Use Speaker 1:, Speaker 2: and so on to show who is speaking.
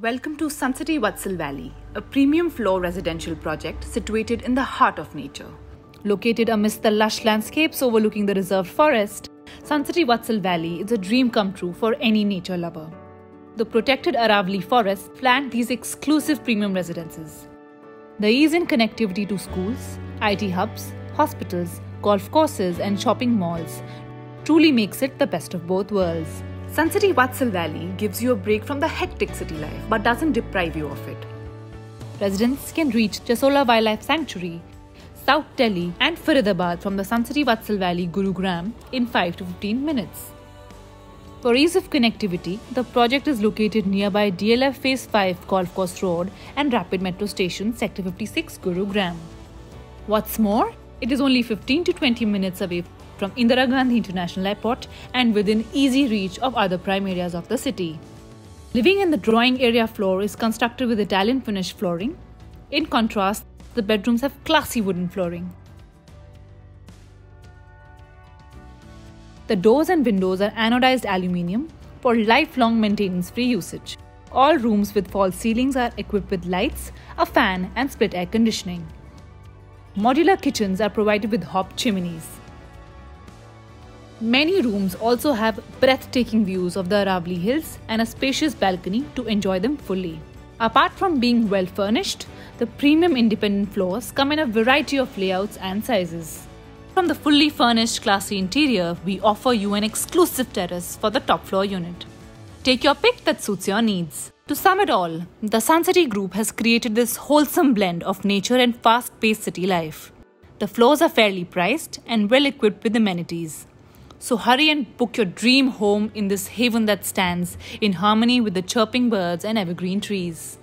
Speaker 1: Welcome to Suncity Vatsal Valley, a premium floor residential project situated in the heart of nature. Located amidst the lush landscapes overlooking the reserved forest, Suncity Vatsal Valley is a dream come true for any nature lover. The protected Aravali forest flank these exclusive premium residences. The ease in connectivity to schools, IT hubs, hospitals, golf courses, and shopping malls truly makes it the best of both worlds. Suncity Vatsal Valley gives you a break from the hectic city life but doesn't deprive you of it. Residents can reach Jasola Wildlife Sanctuary, South Delhi, and Faridabad from the Suncity Vatsal Valley Gurugram in 5 to 15 minutes. For ease of connectivity, the project is located nearby DLF Phase 5 Golf Course Road and Rapid Metro Station Sector 56 Gurugram. What's more, it is only 15 to 20 minutes away from Indira Gandhi International Airport and within easy reach of other prime areas of the city. Living in the drawing area floor is constructed with Italian finish flooring. In contrast, the bedrooms have classy wooden flooring. The doors and windows are anodized aluminium for lifelong maintenance free usage. All rooms with false ceilings are equipped with lights, a fan, and split air conditioning. Modular kitchens are provided with hob chimneys. Many rooms also have breathtaking views of the Aravali Hills and a spacious balcony to enjoy them fully. Apart from being well furnished, the premium independent floors come in a variety of layouts and sizes. From the fully furnished classy interior, we offer you an exclusive terrace for the top floor unit. Take your pick that suits your needs. To sum it all, the Suncity Group has created this wholesome blend of nature and fast-paced city life. The floors are fairly priced and well equipped with amenities. So hurry and book your dream home in this haven that stands in harmony with the chirping birds and evergreen trees.